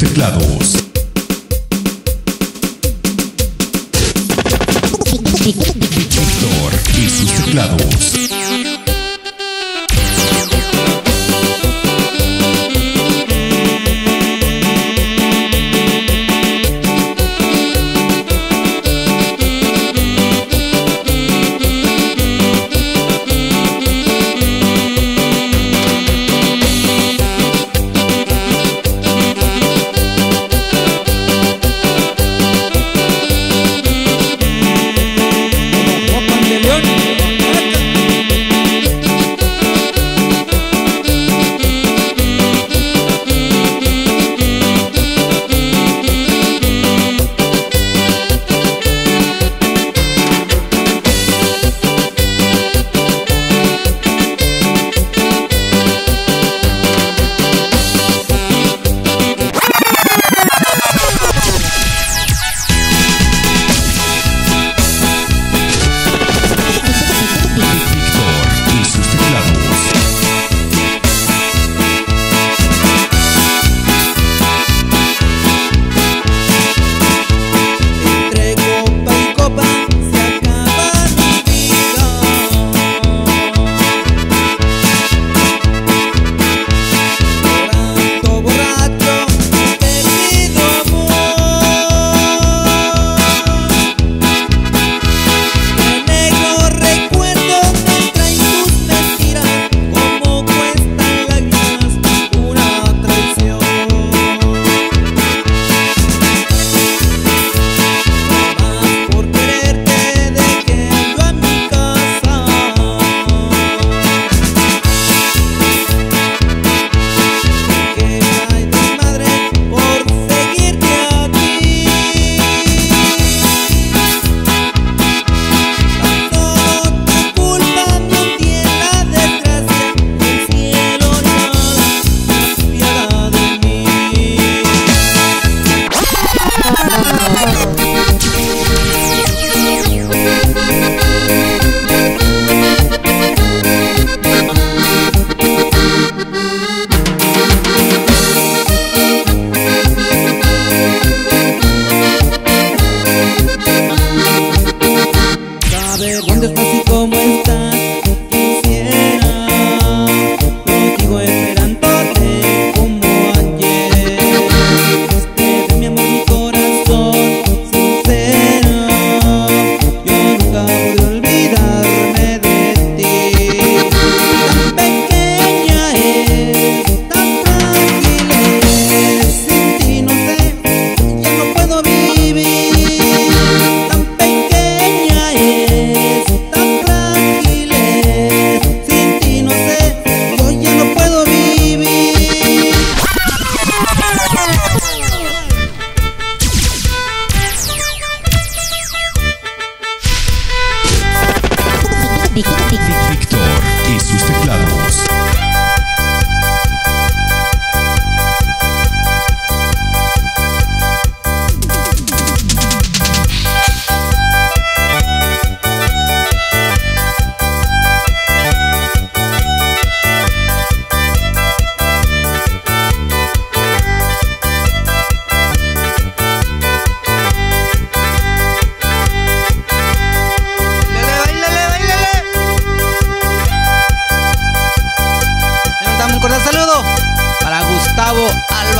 teclados. Víctor y sus teclados.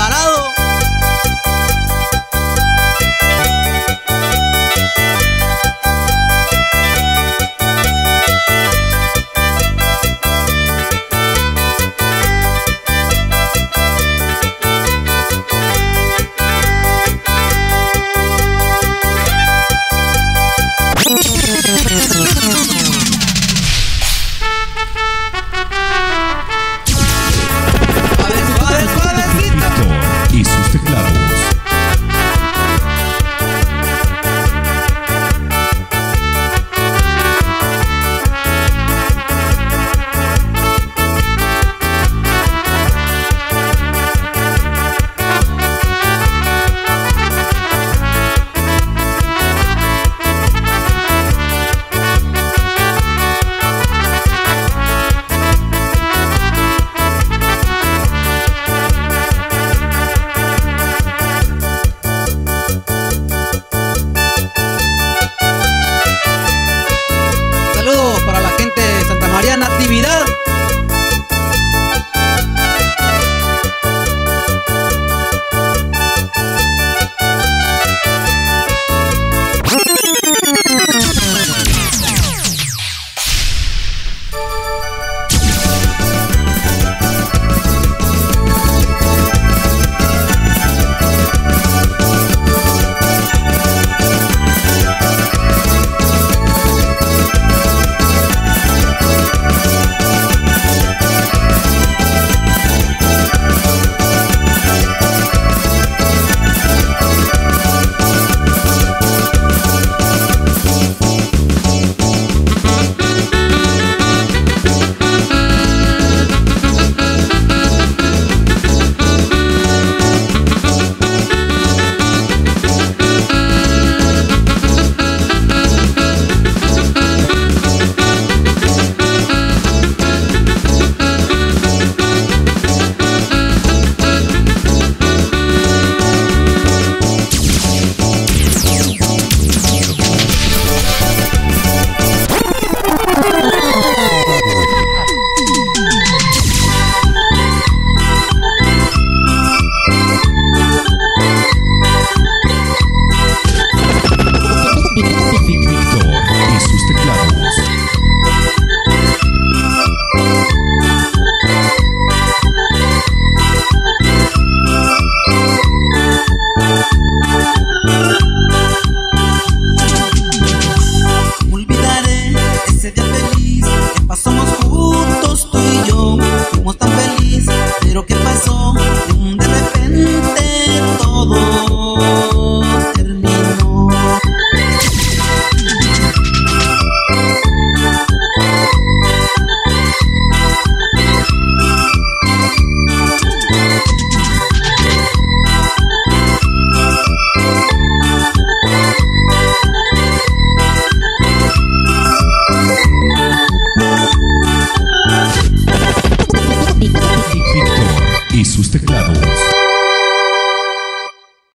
Alvarado.